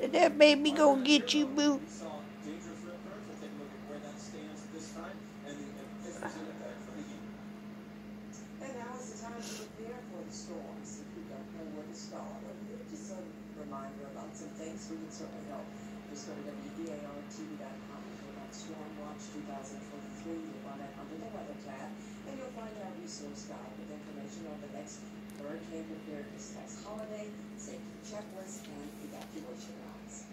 Did that baby go get you, boo? And the efficiency of that for the heat. And now is the time to prepare for the storms. If you don't know where to start, or you just a reminder about some things, we can certainly help. Just go to WEARTV.com and click on Storm Watch 2023. You'll and guide with information on the next hurricane preparedness tax holiday, evacuation routes.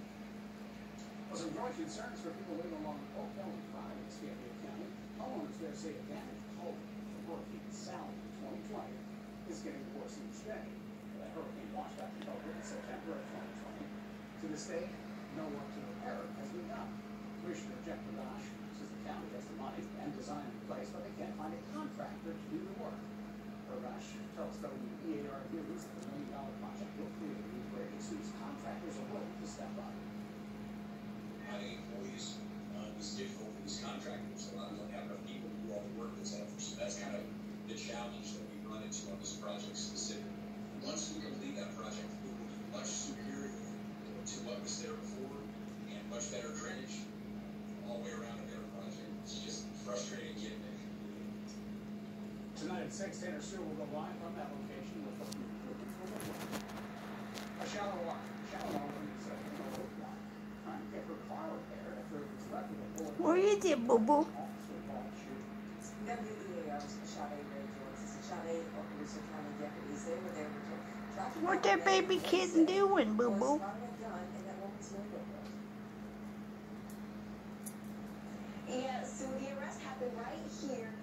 Well, some growing concerns for people living along Oak and Pride in Escambia County. Homeowners there say the damage toll from Hurricane Sally in 2020 is getting worse each day. The hurricane washed out the Boca in September of 2020. To this day, no work to repair it has been done. Commissioner Jeff Bergosh says the county has the money and design in place, but they can't find a contractor to do the work. Bergosh tells WEAR News that the million dollar project will create a new bridge whose contractors are willing to step up. finding employees uh, was difficult for these contractors. A lot of them don't have enough people to do all the work that's out there. So that's kind of the challenge that we run into on this project specifically. Once we complete that project, it will be much superior to what was there before and much better drainage all the way around a better project. It's just frustrating getting it. Tonight at six, Tanner Sue will go live from that location with what we're. A shallow water, shallow water is a, you know, hook. Trying to get her car repaired after it was left with a bullet. Where is it, boo boo? Also involved shooting. WEAR's Sade Ray Jones is a Sade Okaloosa County deputies. They were there to traffic. What that baby kitten doing, boo boo? firing a gun in that woman's window. Yeah, so the arrest happened right here